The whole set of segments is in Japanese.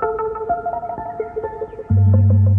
Thank you.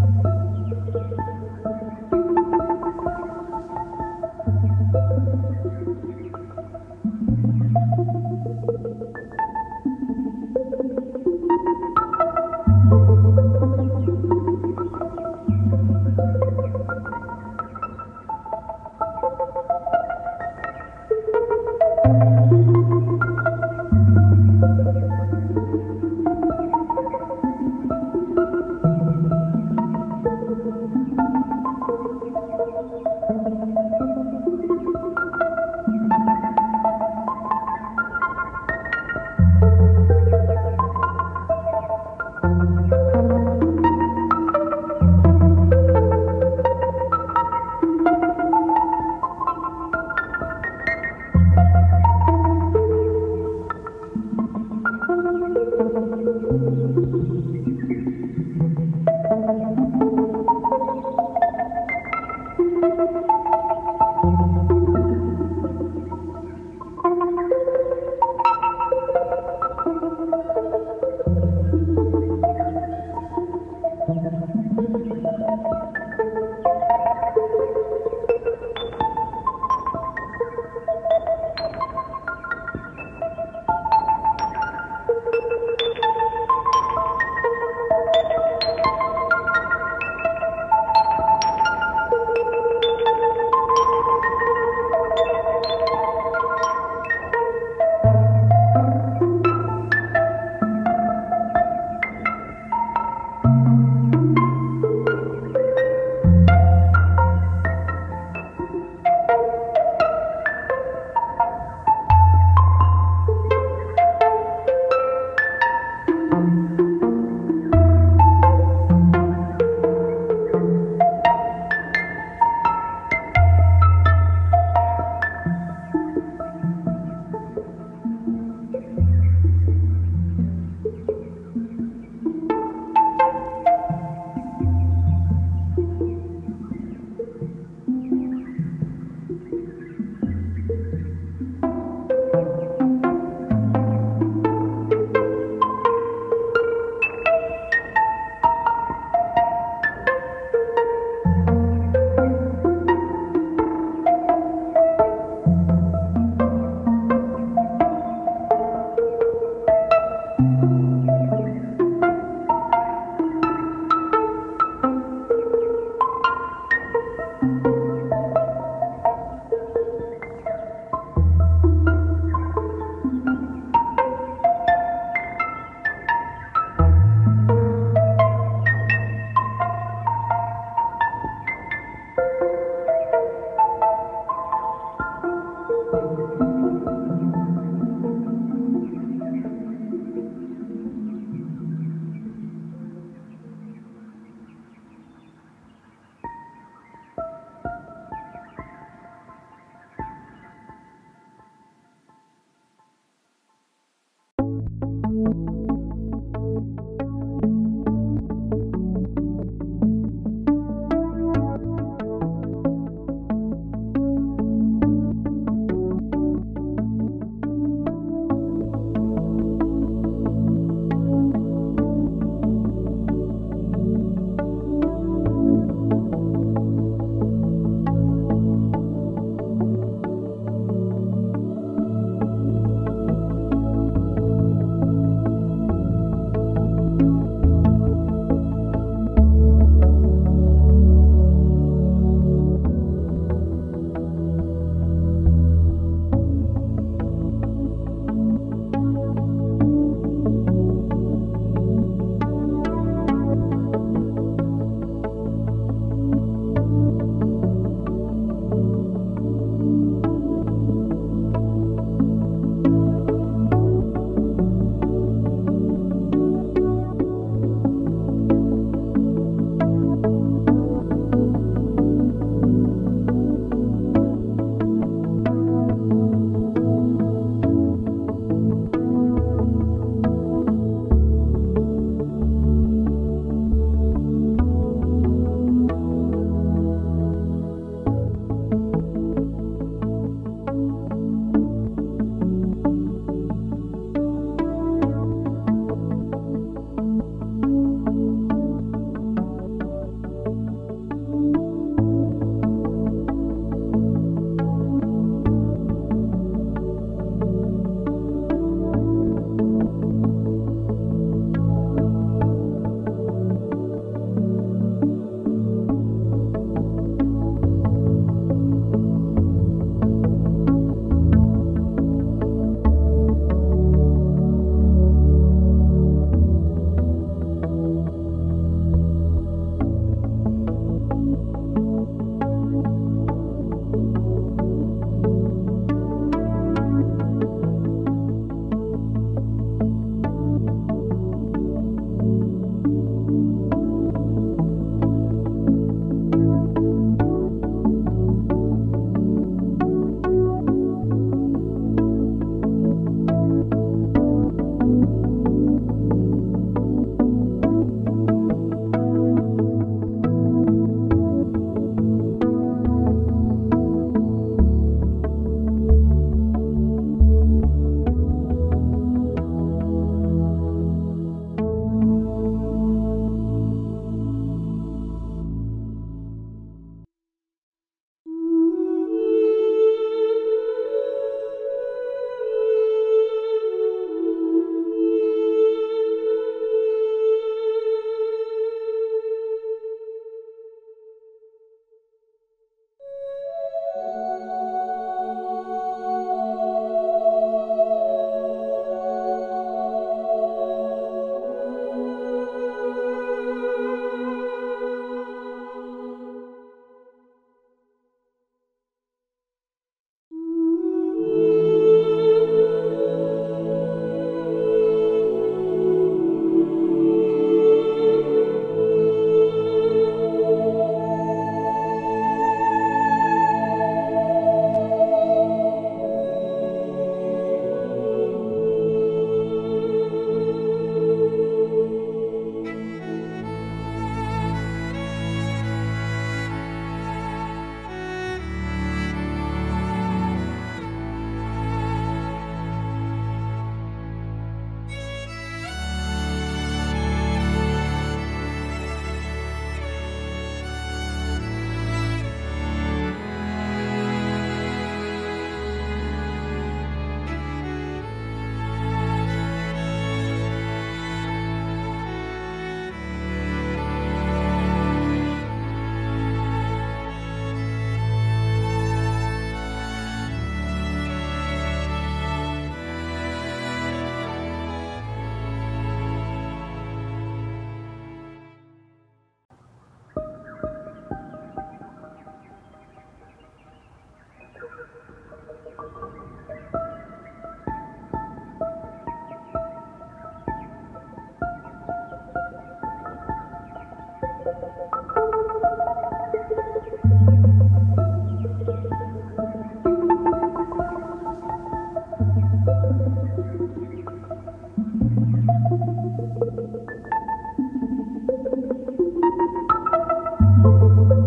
Música